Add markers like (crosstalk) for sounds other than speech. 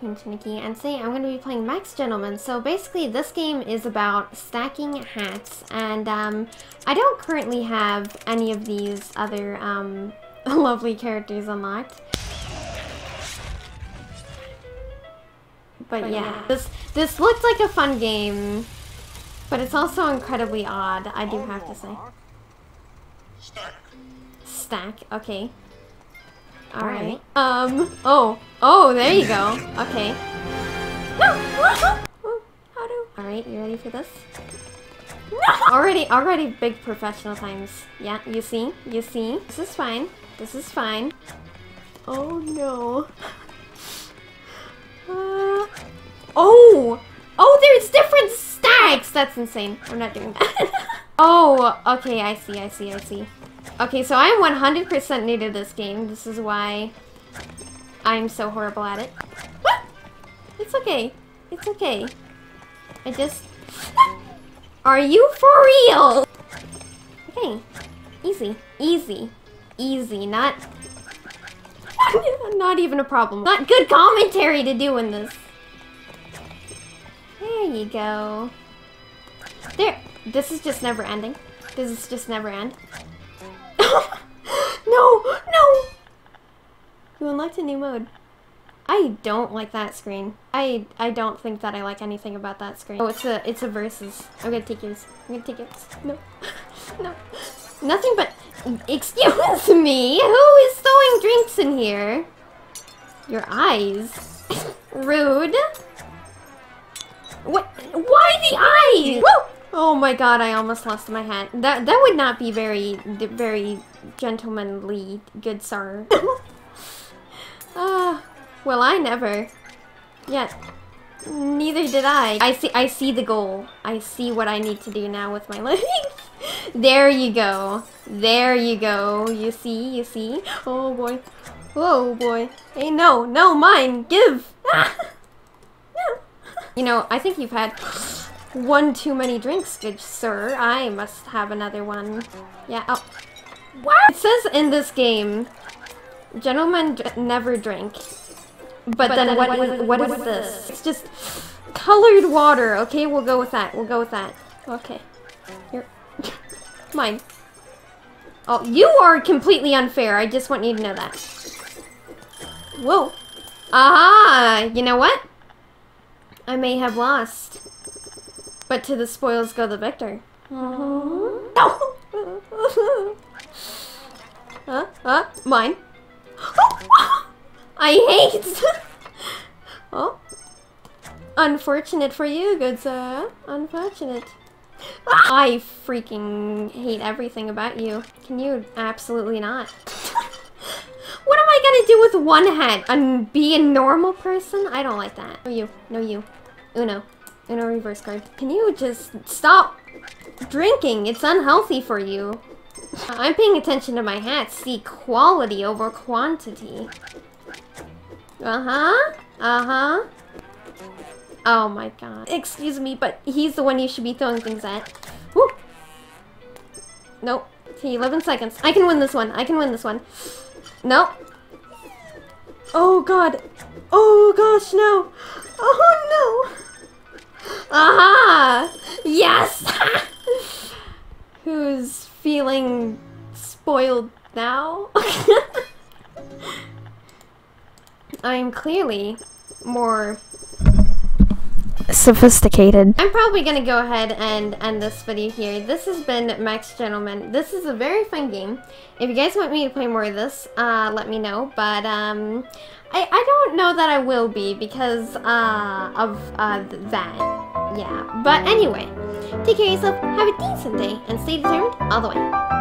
Queen Shnookie, and today I'm going to be playing Max Gentlemen. So basically, this game is about stacking hats, and um, I don't currently have any of these other um, (laughs) lovely characters unlocked. But yeah, this this looked like a fun game, but it's also incredibly odd, I do have to say. Stack. Stack, okay. Alright. Um, oh, oh, there you go. Okay. No! How do? Alright, you ready for this? No! Already, already big professional times. Yeah, you see? You see? This is fine. This is fine. Oh no. Uh, oh! Oh, there's different stacks! That's insane. I'm not doing that. (laughs) oh, okay, I see, I see, I see. Okay, so I'm 100% new to this game. This is why I'm so horrible at it. It's okay. It's okay. I just... Are you for real? Okay. Easy. Easy. Easy. Not... (laughs) Not even a problem. Not good commentary to do in this. There you go. There. This is just never ending. This is just never end. (laughs) no! No! You unlocked a new mode. I don't like that screen. I I don't think that I like anything about that screen. Oh, it's a it's a versus. I'm gonna take yours. I'm gonna take yours. No, (laughs) no, nothing but. Excuse me. Who is throwing drinks in here? Your eyes. (laughs) Rude. What? Why the eyes? Woo! Oh my god, I almost lost my hat. That that would not be very very gentlemanly, good sir. (laughs) Well I never. Yet. Neither did I. I see I see the goal. I see what I need to do now with my (laughs) life. there you go. There you go. You see, you see? Oh boy. Oh boy. Hey no, no, mine. Give. (laughs) Ah. You know, I think you've had one too many drinks, good sir. I must have another one. Yeah, oh. What? It says in this game, gentlemen never drink. But, but then, then what, what, is, what, what is this? It's just colored water. Okay, we'll go with that. We'll go with that. Okay. Here. (laughs) Mine. Oh, you are completely unfair. I just want you to know that. Whoa. Ah, You know what? I may have lost. But to the spoils go the victor. No! (laughs) huh? Huh? Mine. (gasps) (laughs) I hate! (laughs) oh. Unfortunate for you, good sir. Unfortunate. I freaking hate everything about you. Can you absolutely not? (laughs) what am I gonna do with one head? And be a normal person? I don't like that. No you. No you. Uno Uno reverse card. Can you just stop drinking? It's unhealthy for you. I'm paying attention to my hats. See quality over quantity. Uh-huh. Uh-huh. Oh my god. Excuse me, but he's the one you should be throwing things at. Woo! Nope. Okay, 11 seconds. I can win this one. I can win this one. Nope. Oh god. Oh gosh, no. Oh no. Aha! Yes! (laughs) Who's feeling spoiled now? (laughs) I'm clearly more sophisticated. I'm probably gonna go ahead and end this video here. This has been Max Gentlemen. This is a very fun game. If you guys want me to play more of this, uh, let me know. But, um, I, I don't know that I will be because, uh, of, uh, that. Yeah. But anyway, take care of yourself, have a decent day, and stay determined all the way.